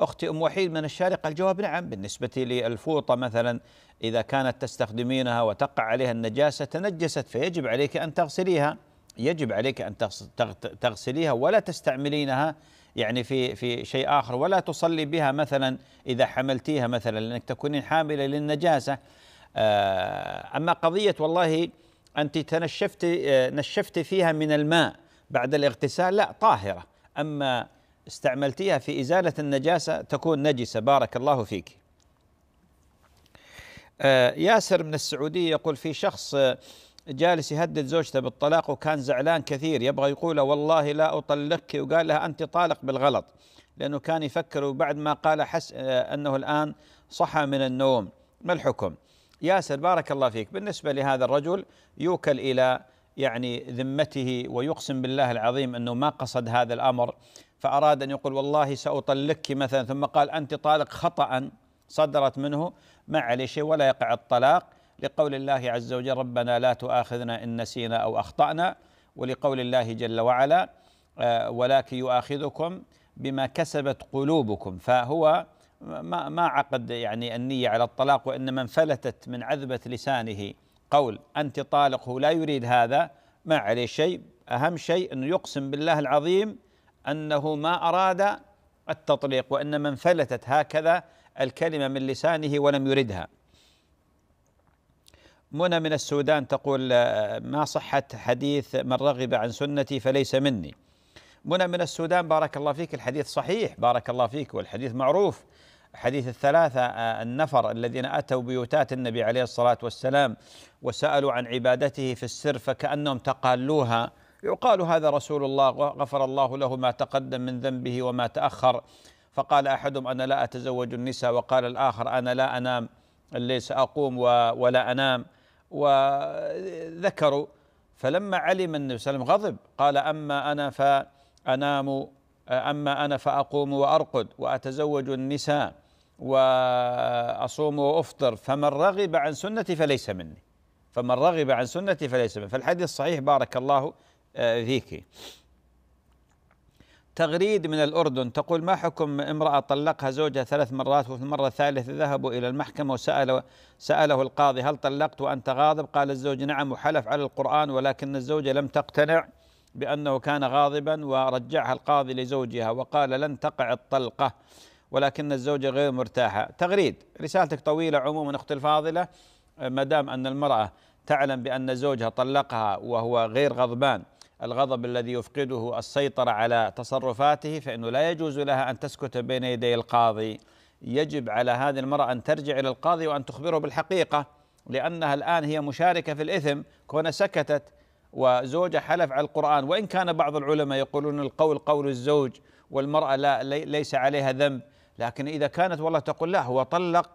أختي أم وحيد من الشارقة الجواب نعم بالنسبة للفوطه مثلا إذا كانت تستخدمينها وتقع عليها النجاسة تنجست فيجب عليك أن تغسليها يجب عليك أن تغسليها ولا تستعملينها يعني في في شيء آخر. ولا تصلي بها مثلا إذا حملتيها مثلا لأنك تكونين حاملة للنجاسة. آه، أما قضية والله أنت تنشفت آه، نشفت فيها من الماء بعد الاغتسال لا طاهرة. أما استعملتيها في إزالة النجاسة تكون نجسة. بارك الله فيك. آه، ياسر من السعودية يقول في شخص جالس يهدد زوجته بالطلاق وكان زعلان كثير. يبغى يقول والله لا أطلقك وقال لها أنت طالق بالغلط لأنه كان يفكر وبعد ما قال حس أنه الآن صحى من النوم. ما الحكم؟ ياسر بارك الله فيك. بالنسبة لهذا الرجل يوكل إلى يعني ذمته ويقسم بالله العظيم أنه ما قصد هذا الأمر فأراد أن يقول والله سأطلقك مثلا ثم قال أنت طالق خطأ صدرت منه ما عليه شيء ولا يقع الطلاق. لقول الله عز وجل ربنا لا تؤاخذنا إن نسينا أو أخطأنا ولقول الله جل وعلا آه، ولكن يؤاخذكم بما كسبت قلوبكم. فهو ما ما عقد يعني النية على الطلاق وإنما انفلتت من عذبة لسانه. قول أنت طالق هو لا يريد هذا ما عليه شيء. أهم شيء انه يقسم بالله العظيم أنه ما أراد التطليق وإنما انفلتت هكذا الكلمة من لسانه ولم يردها. منى من السودان تقول آه، ما صحة حديث من رغب عن سنتي فليس مني. منى من السودان بارك الله فيك الحديث صحيح بارك الله فيك والحديث معروف. حديث الثلاثة آه، النفر الذين أتوا بيوتات النبي عليه الصلاة والسلام وسألوا عن عبادته في السر فكأنهم تقالوها. يقال هذا رسول الله غفر الله له ما تقدم من ذنبه وما تأخر. فقال أحدهم أنا لا أتزوج النساء. وقال الآخر أنا لا أنام ليس أقوم ولا أنام. وذكروا فلما علم النبي صلى الله عليه وسلم غضب قال أما أنا فأنام أما أنا فأقوم وأرقد وأتزوج النساء وأصوم وأفطر فمن رغب عن سنتي فليس مني. فمن رغب عن سنتي فليس مني. فالحديث صحيح بارك الله فيك. تغريد من الأردن. تقول ما حكم امرأة طلقها زوجها ثلاث مرات وفي المرة الثالثة ذهبوا إلى المحكمة وسأله سأله القاضي هل طلقت وأنت غاضب؟ قال الزوج نعم وحلف على القرآن ولكن الزوجة لم تقتنع بأنه كان غاضبا ورجعها القاضي لزوجها وقال لن تقع الطلقة ولكن الزوجة غير مرتاحة. تغريد. رسالتك طويلة عموما أختي الفاضلة. ما دام أن المرأة تعلم بأن زوجها طلقها وهو غير غضبان. الغضب الذي يفقده السيطرة على تصرفاته فإنه لا يجوز لها أن تسكت بين يدي القاضي. يجب على هذه المرأة أن ترجع إلى القاضي وأن تخبره بالحقيقة لأنها الآن هي مشاركة في الإثم كون سكتت وزوجها حلف على القرآن. وإن كان بعض العلماء يقولون القول قول الزوج والمرأة لا ليس عليها ذنب. لكن إذا كانت والله تقول لا هو طلق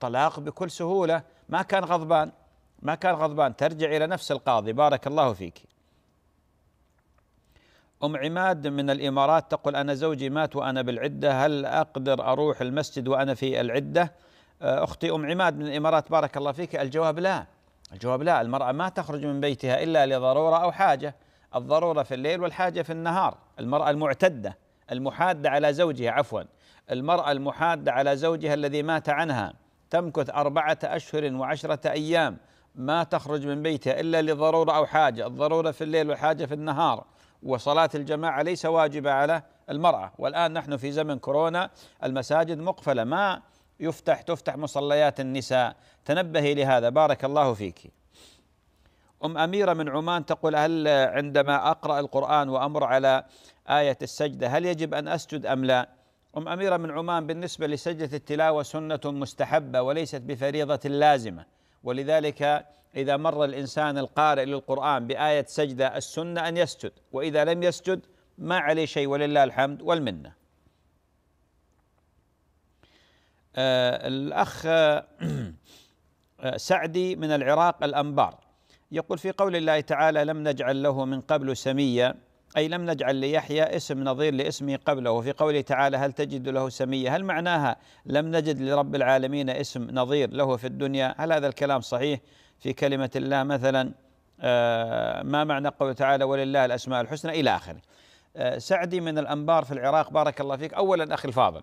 طلاق بكل سهولة ما كان غضبان ما كان غضبان. ترجع إلى نفس القاضي. بارك الله فيك. أم عماد من الإمارات تقول أنا زوجي مات وأنا بالعدة هل أقدر أروح المسجد وأنا في العدة؟ آه، أختي أم عماد من الإمارات بارك الله فيك. الجواب لا. الجواب لا. المرأة ما تخرج من بيتها إلا لضرورة أو حاجة. الضرورة في الليل والحاجة في النهار. المرأة المعتدة المحادة على زوجها عفوا. المرأة المحادة على زوجها الذي مات عنها. تمكث أربعة أشهر وعشرة أيام. ما تخرج من بيتها إلا لضرورة أو حاجة. الضرورة في الليل والحاجة في النهار. وصلاة الجماعة ليس واجبة على المرأة. والآن نحن في زمن كورونا المساجد مقفلة ما يفتح تفتح مصليات النساء. تنبهي لهذا بارك الله فيك. أم أميرة من عمان تقول هل عندما أقرأ القرآن وأمر على آية السجدة هل يجب أن أسجد أم لا؟ أم أميرة من عمان بالنسبة لسجدة التلاوة سنة مستحبة وليست بفريضة لازمة. ولذلك إذا مر الإنسان القارئ للقرآن بآية سجدة السنة أن يسجد وإذا لم يسجد ما عليه شيء ولله الحمد والمنة. آه الأخ آه [clears throat] سعدي من العراق الأنبار يقول في قول الله تعالى لم نجعل له من قبل سميا أي لم نجعل ليحيى اسم نظير لاسمه قبله وفي قوله تعالى هل تجد له سميا هل معناها لم نجد لرب العالمين اسم نظير له في الدنيا هل هذا الكلام صحيح؟ في كلمة الله مثلا آه ما معنى قوله تعالى ولله الأسماء الحسنى إلى آخره. آه سعدي من الأنبار في العراق بارك الله فيك. أولا أخي الفاضل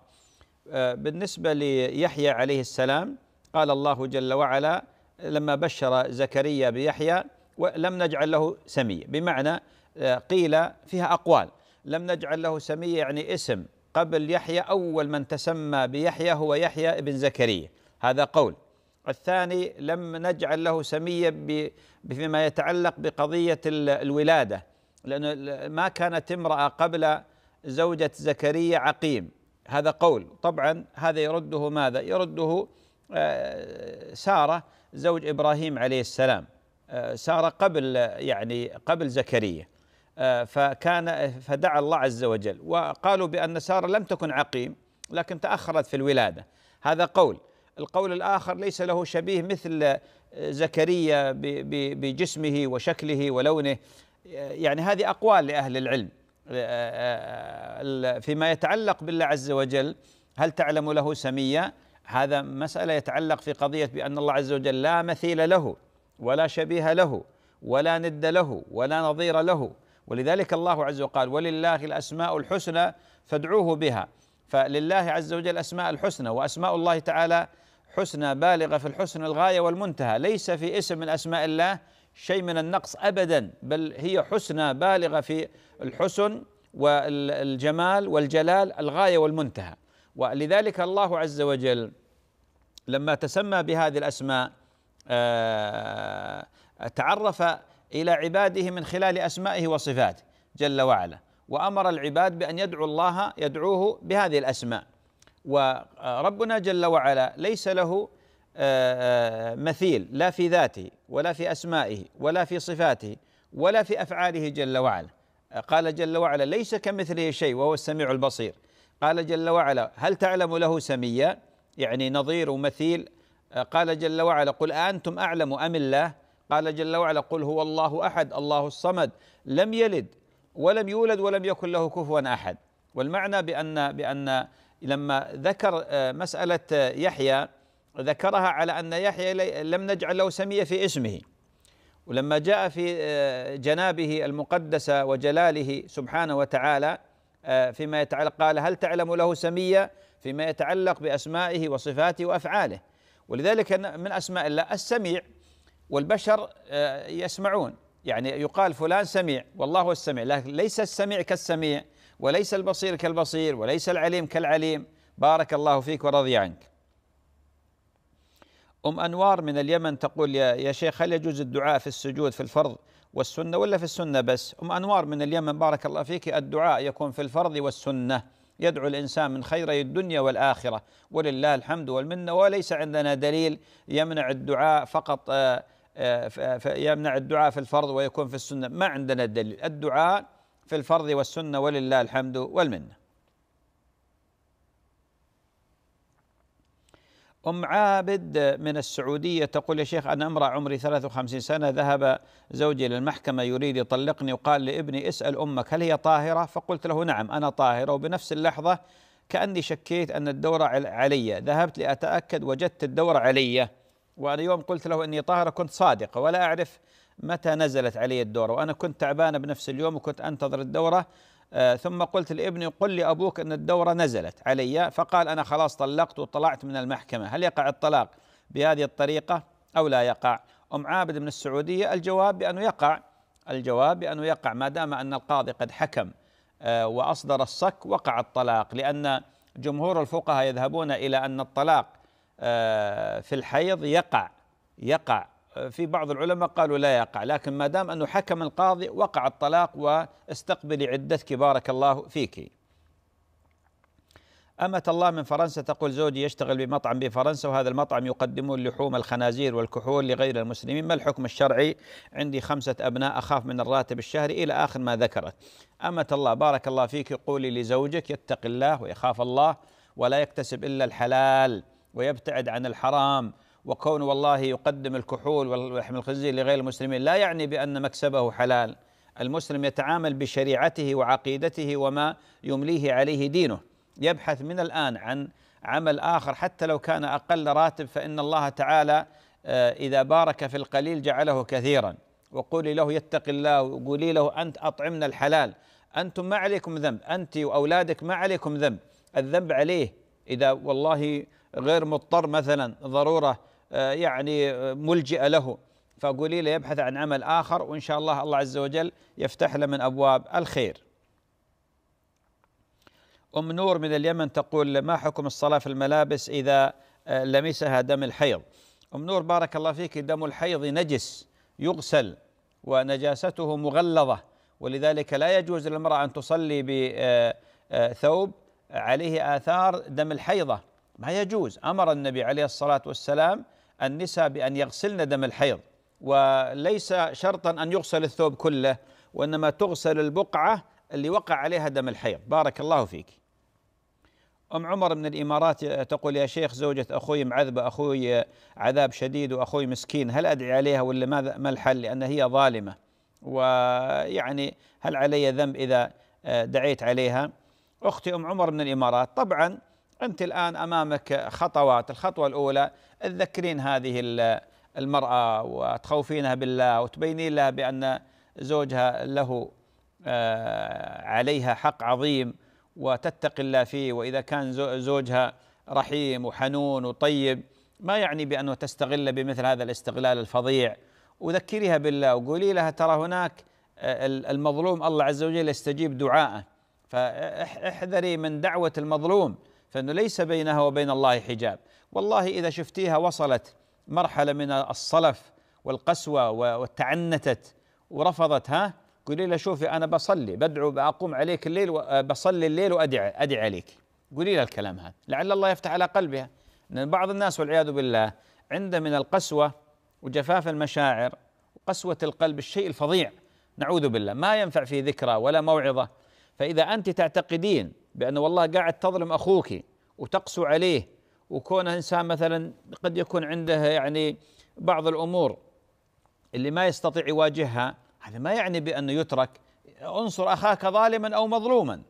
آه بالنسبة ليحيى عليه السلام قال الله جل وعلا لما بشر زكريا بيحيى ولم نجعل له سميا بمعنى قيل فيها أقوال. لم نجعل له سمية يعني اسم قبل يحيى أول من تسمى بيحيى هو يحيى ابن زكريا. هذا قول. الثاني لم نجعل له سمية فيما يتعلق بقضية الولادة لأنه ما كانت امرأة قبل زوجة زكريا عقيم. هذا قول. طبعا هذا يرده ماذا؟ يرده سارة زوج إبراهيم عليه السلام. سارة قبل يعني قبل زكريا. آه، فكان فدعا الله عز وجل. وقالوا بأن سارة لم تكن عقيم لكن تأخرت في الولادة. هذا قول. القول الآخر ليس له شبيه مثل زكريا بجسمه وشكله ولونه. يعني هذه أقوال لأهل العلم. آه، فيما يتعلق بالله عز وجل هل تعلم له سميا هذا مسألة يتعلق في قضية بأن الله عز وجل لا مثيل له ولا شبيه له ولا ند له ولا نظير له. ولذلك الله عز وجل قال ولله الأسماء الحسنى فادعوه بها فلله عز وجل الاسماء الحسنى وأسماء الله تعالى حسنى بالغة في الحسن الغاية والمنتهى. ليس في اسم من أسماء الله شيء من النقص ابدا بل هي حسنى بالغة في الحسن والجمال والجلال الغاية والمنتهى. ولذلك الله عز وجل لما تسمى بهذه الأسماء آه، تعرف إلى عباده من خلال أسمائه وصفاته جل وعلا. وأمر العباد بأن يدعوا الله يدعوه بهذه الأسماء. وربنا جل وعلا ليس له آه، آه، مثيل لا في ذاته ولا في أسمائه ولا في صفاته ولا في أفعاله جل وعلا. قال جل وعلا ليس كمثله شيء وهو السميع البصير. قال جل وعلا هل تعلم له سميا؟ يعني نظير ومثيل. قال جل وعلا قل أنتم أعلم أم الله؟ قال جل وعلا قل هو الله أحد الله الصمد. لم يلد ولم يولد ولم يكن له كفوا أحد. والمعنى بأن بأن لما ذكر آه، مسألة آه، يحيى ذكرها على أن يحيى لم نجعل له سمية في اسمه. ولما جاء في آه، جنابه المقدسه وجلاله سبحانه وتعالى فيما يتعلق قال هل تعلم له سمية فيما يتعلق بأسمائه وصفاته وأفعاله؟ ولذلك من أسماء الله السميع والبشر يسمعون. يعني يقال فلان سميع والله هو السميع لكن ليس السميع كالسميع. وليس البصير كالبصير وليس العليم كالعليم. بارك الله فيك ورضي عنك. أم أنوار من اليمن تقول يا, يا شيخ هل يجوز الدعاء في السجود في الفرض والسنة ولا في السنة بس؟ أم أنوار من اليمن بارك الله فيك الدعاء يكون في الفرض والسنة. يدعو الإنسان من خيري الدنيا والآخرة. ولله الحمد والمنة وليس عندنا دليل يمنع الدعاء فقط آه، آه، يمنع الدعاء في الفرض ويكون في السنة. ما عندنا دليل. الدعاء في الفرض والسنة ولله الحمد والمنة. أم عابد من السعودية تقول يا شيخ أنا امرأة عمري 53 سنة ذهب زوجي للمحكمة يريد يطلقني وقال لابني اسأل أمك هل هي طاهرة؟ فقلت له نعم أنا طاهرة. وبنفس اللحظة كأني شكيت أن الدورة علي. ذهبت لأتأكد وجدت الدورة علي. وأنا يوم قلت له إني طاهرة كنت صادقة ولا أعرف متى نزلت علي الدورة؟ وأنا كنت تعبانة بنفس اليوم وكنت أنتظر الدورة. آه، ثم قلت لابني قل لي أبوك أن الدورة نزلت علي. فقال أنا خلاص طلقت وطلعت من المحكمة. هل يقع الطلاق بهذه الطريقة أو لا يقع؟ أم عابد من السعودية الجواب بأنه يقع. الجواب بأنه يقع ما دام أن القاضي قد حكم آه، وأصدر الصك وقع الطلاق. لأن جمهور الفقهاء يذهبون إلى أن الطلاق آه، في الحيض يقع يقع. في بعض العلماء قالوا لا يقع لكن ما دام أنه حكم القاضي وقع الطلاق واستقبلي عدتك بارك الله فيك. أمة الله من فرنسا تقول زوجي يشتغل بمطعم بفرنسا وهذا المطعم يقدمون لحوم الخنازير والكحول لغير المسلمين. ما الحكم الشرعي؟ عندي خمسة أبناء أخاف من الراتب الشهري إلى آخر ما ذكرت. أمة الله بارك الله فيك قولي لزوجك يتق الله ويخاف الله ولا يكتسب إلا الحلال ويبتعد عن الحرام. وكون والله يقدم الكحول ولحم الخنزير لغير المسلمين لا يعني بأن مكسبه حلال. المسلم يتعامل بشريعته وعقيدته وما يمليه عليه دينه. يبحث من الآن عن عمل آخر حتى لو كان أقل راتب فإن الله تعالى آه، إذا بارك في القليل جعله كثيرا. وقولي له يتق الله وقولي له أنت أطعمنا الحلال. أنتم ما عليكم ذنب. أنت وأولادك ما عليكم ذنب. الذنب عليه إذا والله غير مضطر مثلا ضرورة يعني آه، ملجئة له. فقولي له يبحث عن عمل آخر وإن شاء الله الله عز وجل يفتح له من أبواب الخير. أم نور من اليمن تقول ما حكم الصلاة في الملابس إذا آه، لمسها دم الحيض؟ أم نور بارك الله فيك دم الحيض نجس يغسل ونجاسته مغلظة. ولذلك لا يجوز للمرأة أن تصلي بثوب عليه آثار دم الحيضة. ما يجوز. أمر النبي عليه الصلاة والسلام النساء بأن يغسلن دم الحيض وليس شرطا أن يغسل الثوب كله وإنما تغسل البقعة اللي وقع عليها دم الحيض. بارك الله فيك. أم عمر من الإمارات تقول يا شيخ زوجة أخوي معذبة أخوي عذاب شديد وأخوي مسكين هل أدعي عليها ولا ماذا ما الحل؟ لأن هي ظالمة. ويعني هل علي ذنب إذا دعيت عليها؟ أختي أم عمر من الإمارات طبعا أنت الآن أمامك خطوات الخطوة الأولى تذكرين هذه المرأة وتخوفينها بالله وتبينين لها بأن زوجها له آه، عليها حق عظيم وتتقي الله فيه. وإذا كان زوجها رحيم وحنون وطيب ما يعني بأنه تستغل بمثل هذا الاستغلال الفظيع؟ وذكريها بالله وقولي لها ترى هناك آه، المظلوم الله عز وجل يستجيب دعاءه. فاحذري من دعوة المظلوم. فإنه ليس بينها وبين الله حجاب. والله إذا شفتيها وصلت مرحلة من الصلف والقسوة وتعنتت ورفضت ها قولي لها شوفي أنا بصلي بدعو بقوم عليك الليل بصلي الليل وأدعي أدعي عليك. قولي لها الكلام هذا. لعل الله يفتح على قلبها. لأن بعض الناس والعياذ بالله عنده من القسوة وجفاف المشاعر وقسوه القلب الشيء الفظيع. نعوذ بالله. ما ينفع في ذكرى ولا موعظة. فإذا أنت تعتقدين بأن والله قاعد تظلم أخوك وتقسو عليه وكون إنسان مثلا قد يكون عنده يعني بعض الأمور اللي ما يستطيع يواجهها هذا ما يعني بأنه يترك. انصر أخاك ظالما أو مظلوما.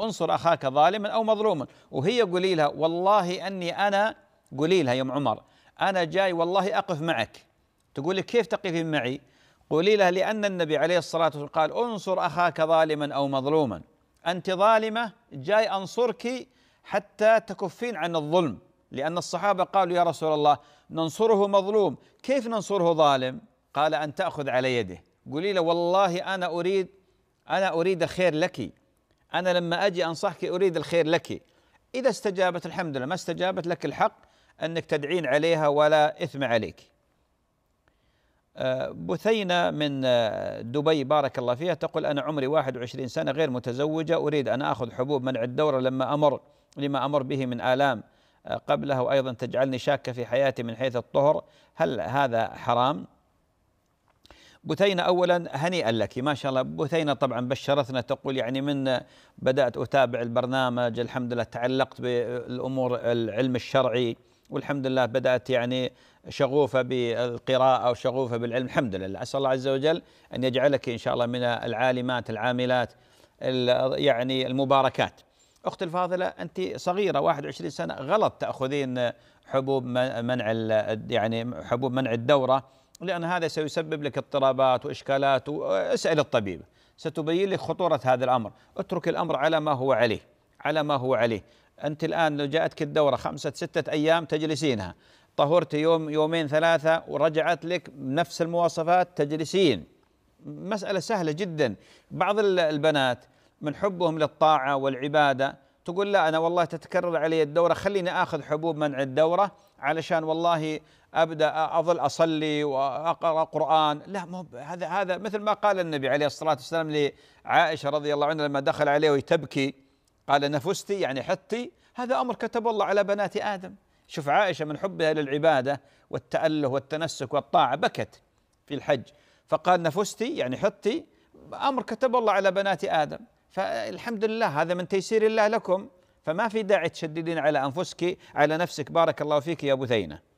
انصر أخاك ظالما أو مظلوما. وهي قولي لها والله أني أنا قولي لها يا ام عمر أنا جاي والله أقف معك. تقول لك كيف تقفين معي؟ قولي لها لأن النبي عليه الصلاة والسلام قال انصر أخاك ظالما أو مظلوما. أنت ظالمة جاي أنصرك حتى تكفين عن الظلم. لأن الصحابة قالوا يا رسول الله ننصره مظلوم. كيف ننصره ظالم؟ قال أن تأخذ على يده. قولي له والله أنا أريد أنا أريد الخير لك. أنا لما أجي أنصحك أريد الخير لك. إذا استجابت الحمد لله ما استجابت لك الحق أنك تدعين عليها ولا إثم عليك. بثينة من آه، دبي بارك الله فيها تقول أنا عمري 21 سنة غير متزوجة أريد أن أخذ حبوب منع الدورة لما أمر لما أمر به من آلام آه، قبلها وأيضا تجعلني شاكة في حياتي من حيث الطهر هل هذا حرام؟ بثينة أولا هنيئا لك ما شاء الله بثينة طبعا بشرتنا تقول يعني من بدأت أتابع البرنامج الحمد لله تعلقت بالأمور العلم الشرعي والحمد لله بدأت يعني شغوفة بالقراءة وشغوفة بالعلم. الحمد لله. أسأل الله عز وجل أن يجعلك إن شاء الله من العالمات العاملات يعني المباركات. أختي الفاضلة أنت صغيرة 21 سنة غلط تأخذين حبوب منع يعني حبوب منع الدورة لأن هذا سيسبب لك اضطرابات وإشكالات واسأل الطبيب. ستبين لك خطورة هذا الأمر. اترك الأمر على ما هو عليه على ما هو عليه. أنت الآن لو جاءتك الدورة خمسة ستة أيام تجلسينها. طهرت يوم يومين ثلاثة ورجعت لك نفس المواصفات تجلسين. مسألة سهلة جدا. بعض البنات من حبهم للطاعة والعبادة تقول لا أنا والله تتكرر علي الدورة خليني آخذ حبوب منع الدورة علشان والله أبدأ أظل أصلي وأقرأ قرآن. لا مو هذا هذا مثل ما قال النبي عليه الصلاة والسلام لعائشة رضي الله عنها لما دخل عليه وتبكي. قال نفستي يعني حطي. هذا أمر كتب الله على بنات آدم. شوف عائشة من حبها للعبادة والتأله والتنسك والطاعة بكت في الحج. فقال نفستي يعني حطي. أمر كتب الله على بنات آدم. فالحمد لله هذا من تيسير الله لكم. فما في داعي تشددين على أنفسك على نفسك. بارك الله فيك يا بثينه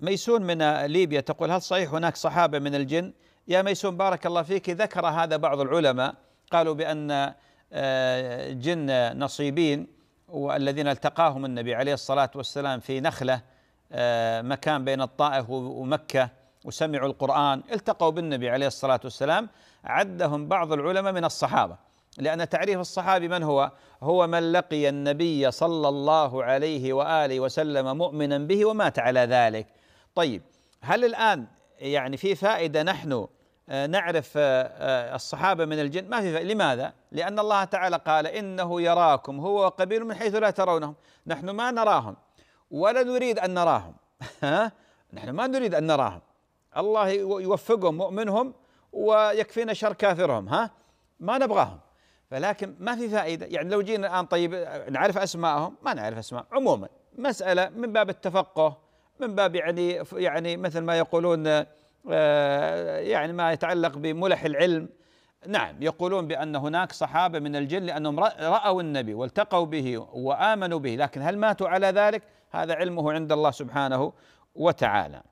ميسون من ليبيا تقول هل صحيح هناك صحابة من الجن؟ يا ميسون بارك الله فيك ذكر هذا بعض العلماء. قالوا آه، جن نصيبين والذين التقاهم النبي عليه الصلاة والسلام في نخلة آه، مكان بين الطائف ومكة وسمعوا القرآن التقوا بالنبي عليه الصلاة والسلام عدهم بعض العلماء من الصحابة لأن تعريف الصحابي من هو؟ هو من لقي النبي صلى الله عليه وآله وسلم مؤمنا به ومات على ذلك طيب هل الآن يعني في فائدة نحن نعرف آه، آه، الصحابة من الجن. ما في لماذا؟ لأن الله تعالى قال إنه يراكم هو وقبيل من حيث لا ترونهم. نحن ما نراهم ولا نريد أن نراهم؟ [laughs] نحن ما نريد أن نراهم. الله يوفقهم مؤمنهم ويكفينا شر كافرهم. ها؟ ما نبغاهم. فلكن ما في فائدة. يعني لو جينا الآن طيب نعرف أسماءهم؟ ما نعرف أسماء. عموما مسألة من باب التفقه من باب يعني يعني مثل ما يقولون آه، يعني ما يتعلق بملح العلم. نعم يقولون بأن هناك صحابة من الجن لأنهم رأوا النبي والتقوا به وآمنوا به لكن هل ماتوا على ذلك؟ هذا علمه عند الله سبحانه وتعالى.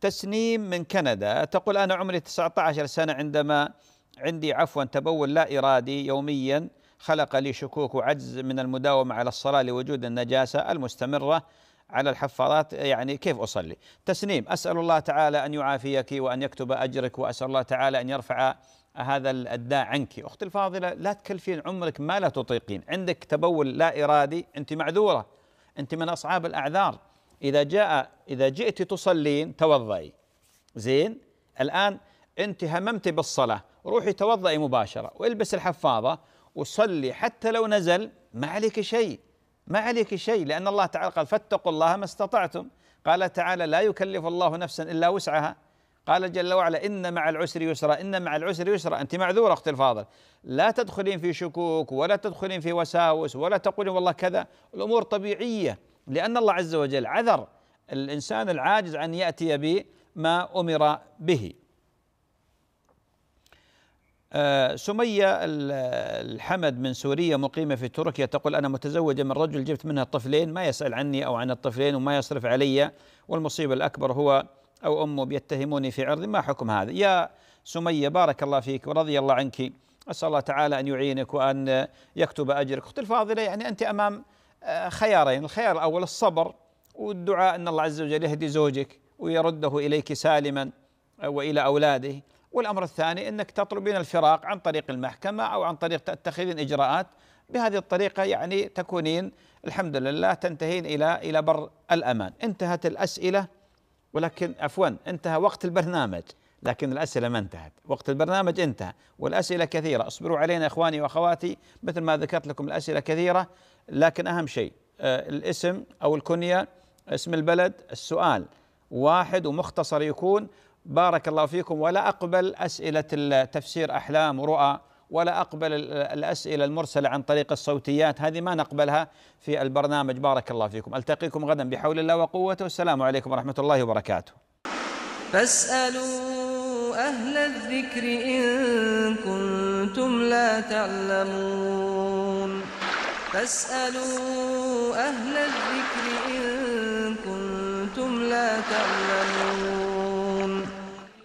تسنيم من كندا تقول أنا عمري 19 سنة عندما عندي عفوا تبول لا إرادي يوميا خلق لي شكوك وعجز من المداومة على الصلاة لوجود النجاسة المستمرة على الحفاظات يعني كيف أصلي؟ تسنيم أسأل الله تعالى أن يعافيك وأن يكتب أجرك وأسأل الله تعالى أن يرفع هذا الداء عنك. أختي الفاضلة لا تكلفين عمرك ما لا تطيقين. عندك تبول لا إرادي أنت معذورة. أنت من أصحاب الأعذار. إذا جاء إذا جئت تصلين توضئي زين؟ الآن أنت هممت بالصلاة. روحي توضئي مباشرة والبس الحفاظة وصلي. حتى لو نزل ما عليك شيء. ما عليك شيء لأن الله تعالى قال فاتقوا الله ما استطعتم. قال تعالى لا يكلف الله نفسا إلا وسعها. قال جل وعلا إن مع العسر يسرا إن مع العسر يسرا. أنت معذورة أختي الفاضل. لا تدخلين في شكوك ولا تدخلين في وساوس ولا تقولين والله كذا. الأمور طبيعية لأن الله عز وجل عذر الإنسان العاجز أن يأتي بما أمر به. سمية الحمد من سوريا مقيمة في تركيا تقول أنا متزوجة من رجل جبت منها طفلين ما يسأل عني أو عن الطفلين وما يصرف علي والمصيبة الأكبر هو أو أمه بيتهموني في عرضي ما حكم هذا؟ يا سمية بارك الله فيك ورضي الله عنك. أسأل الله تعالى أن يعينك وأن يكتب أجرك. أختي الفاضلة يعني أنت أمام آه، خيارين الخيار الأول الصبر والدعاء أن الله عز وجل يهدي زوجك ويرده إليك سالما وإلى أولاده. والأمر الثاني إنك تطلبين الفراق عن طريق المحكمة أو عن طريق تتخذين إجراءات. بهذه الطريقة يعني تكونين الحمد لله تنتهين إلى إلى بر الأمان. انتهت الأسئلة ولكن عفوا انتهى وقت البرنامج لكن الأسئلة ما انتهت. وقت البرنامج انتهى والأسئلة كثيرة. اصبروا علينا إخواني وأخواتي مثل ما ذكرت لكم الأسئلة كثيرة لكن أهم شيء آه، الاسم أو الكنية اسم البلد السؤال واحد ومختصر يكون بارك الله فيكم. ولا أقبل أسئلة تفسير أحلام ورؤى ولا أقبل الأسئلة المرسلة عن طريق الصوتيات. هذه ما نقبلها في البرنامج. بارك الله فيكم. ألتقيكم غدا بحول الله وقوته. والسلام عليكم ورحمة الله وبركاته. فاسألوا أهل الذكر إن كنتم لا تعلمون. فاسألوا أهل الذكر إن كنتم لا تعلمون.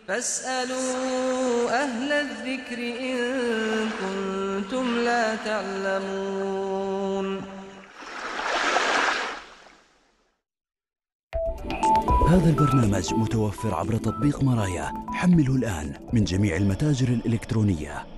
فاسألوا أهل الذكر إن كنتم لا تعلمون. هذا البرنامج متوفر عبر تطبيق مرايا. حمله الآن من جميع المتاجر الإلكترونية.